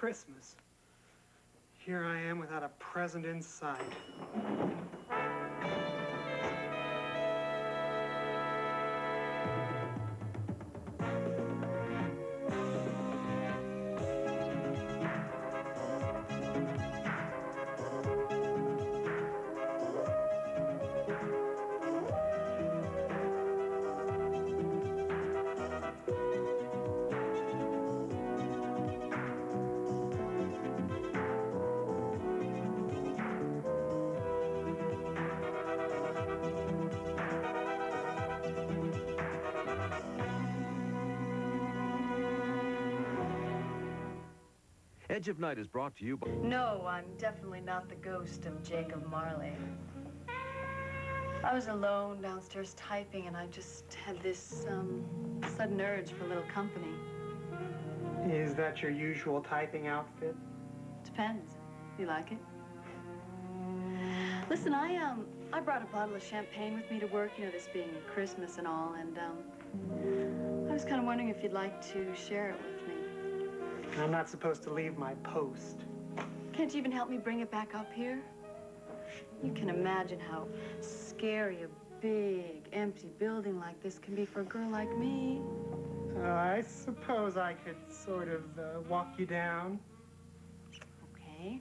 Christmas. Here I am without a present in sight. Edge of Night is brought to you by... No, I'm definitely not the ghost of Jacob Marley. I was alone downstairs typing, and I just had this um, sudden urge for a little company. Is that your usual typing outfit? Depends. You like it? Listen, I um, I brought a bottle of champagne with me to work. You know, this being Christmas and all, and um, I was kind of wondering if you'd like to share it with me. I'm not supposed to leave my post. Can't you even help me bring it back up here? You can imagine how scary a big, empty building like this can be for a girl like me. Uh, I suppose I could sort of uh, walk you down. Okay.